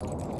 Good.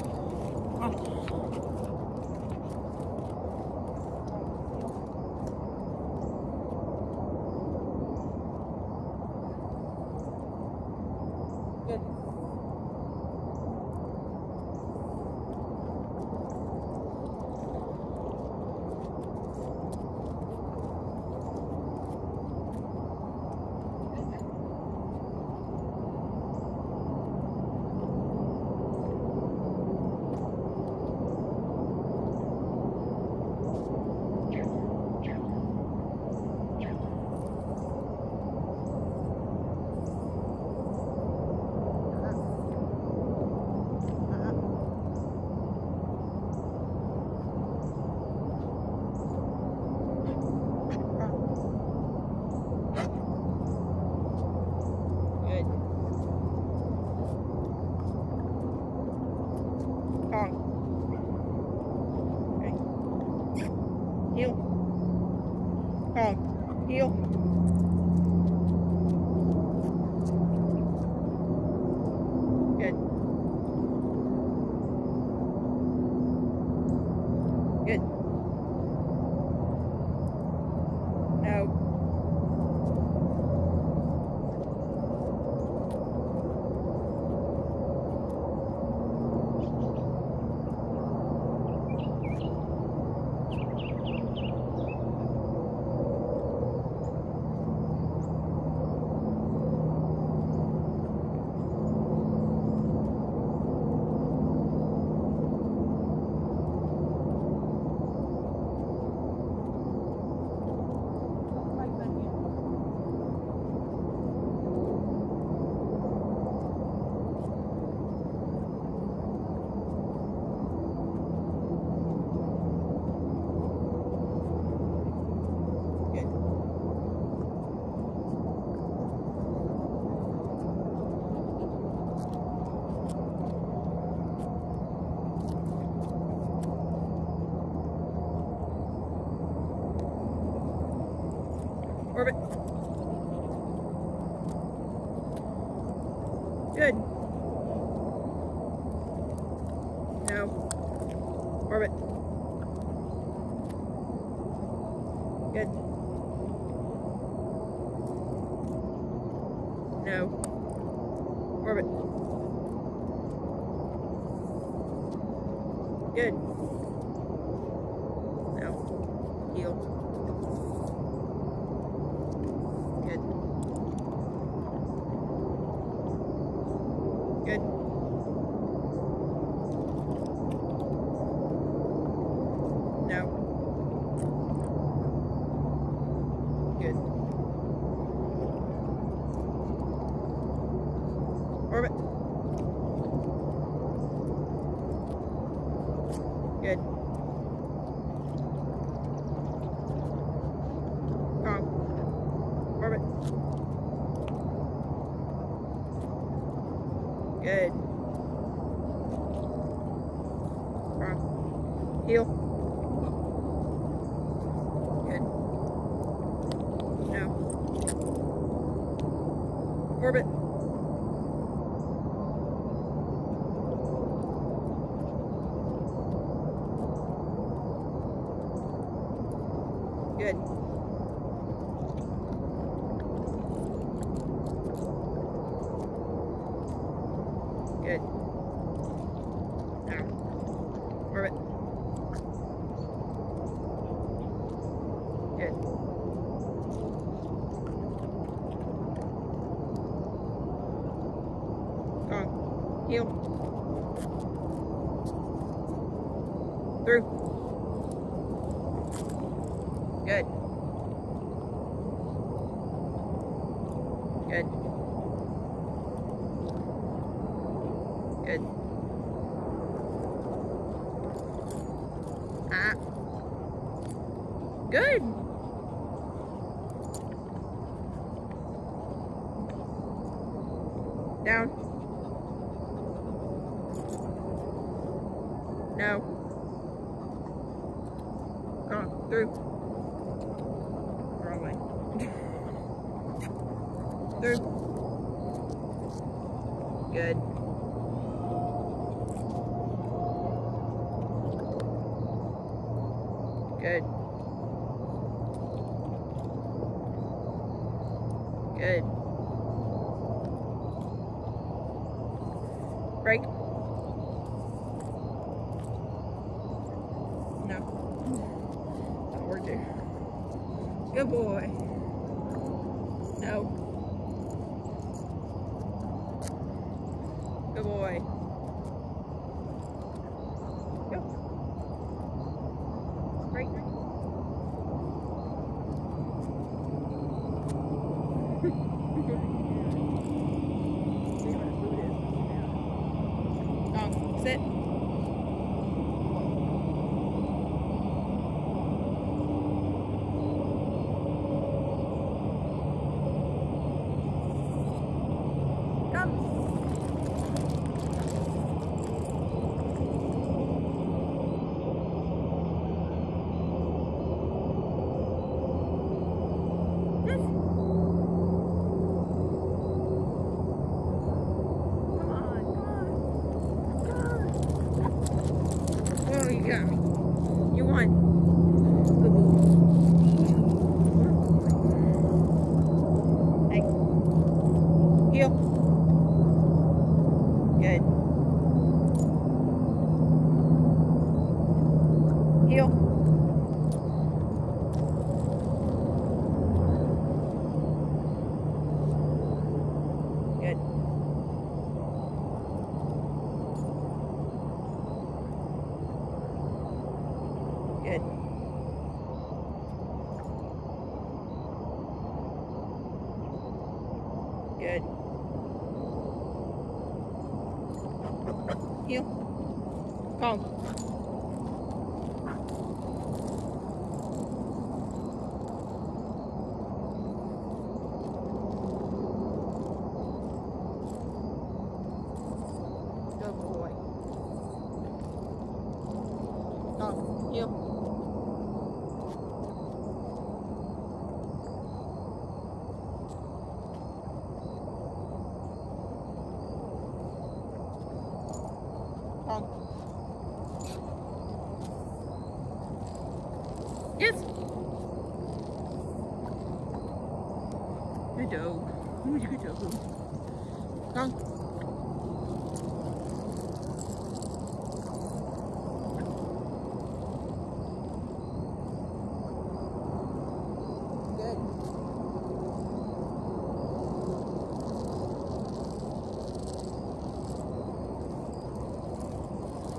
Good. No. Orbit. Good. No. Orbit. Good. No. Heel. Good. Good. No. Good. Orbit. Good. Good. Kong. Heel. Good. No. Orbit. Good. Good. Now. Orbit. Good. Gone. Heel. Through. Good. Good. Ah. Good. Down. No. Come on, through. Wrong way. through. Good. Good. Good. Break. No. Don't work there. Good boy. No. Good boy. Go. Break. See what food is. Kong. Sit. Come. Yes. Come on, come on, come on. Oh, you got me. You won. Good boy. Hey. Heel. Good. Heel. Good. Good. Good. Heel. Calm. Good boy. Calm. Heel. Yes. Good dog. Good dog? Come. Good.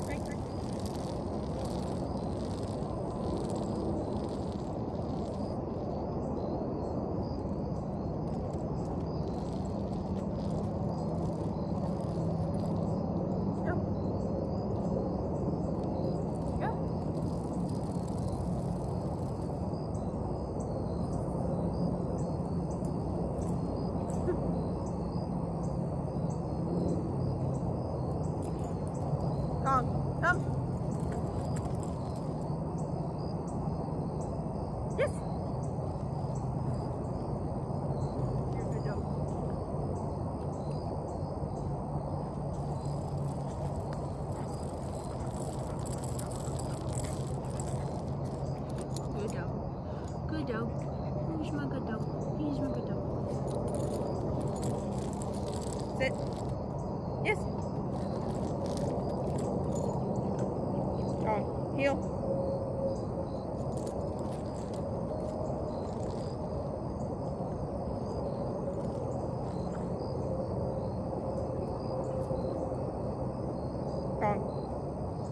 Right, right. Go. Go. Come, come. Yes. You're a good dog. Good dog. Here's my good dog. Here's my good dog. Sit. Yes. Go. Heel.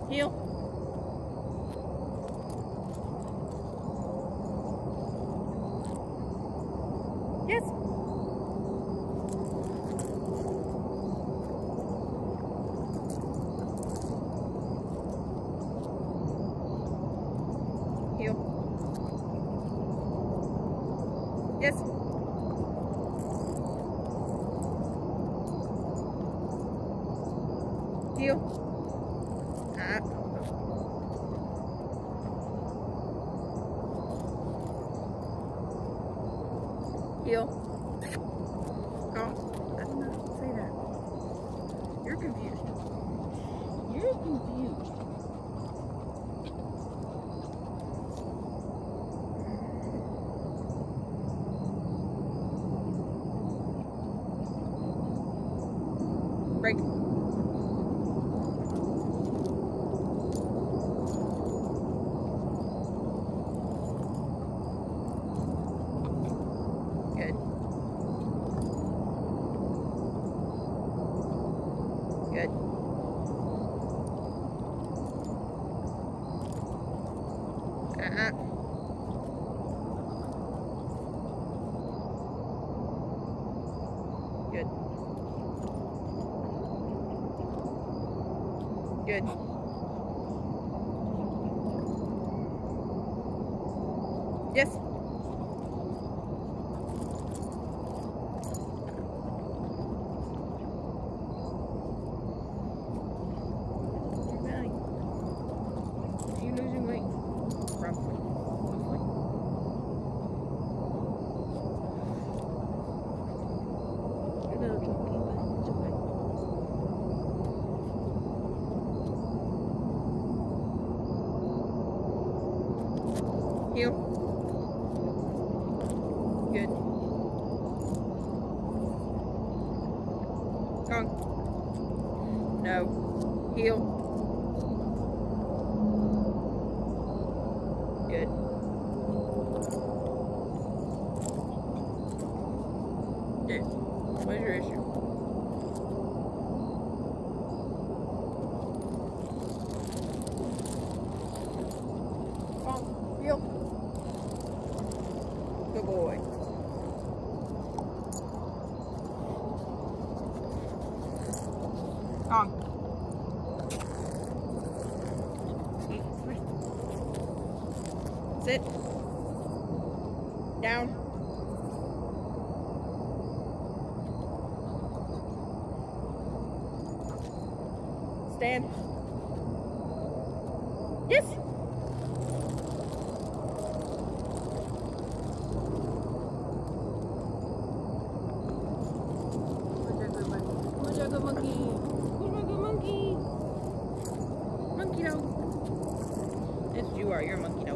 Heel. Yes. Heel. Yes. Ah. Heel. Go. I did not say that. You're confused. You're confused. break. Yes. gone. Sit. Down. Stand. Yes. Mojaga monkey. Mojaga monkey. Laura, you're a monkey.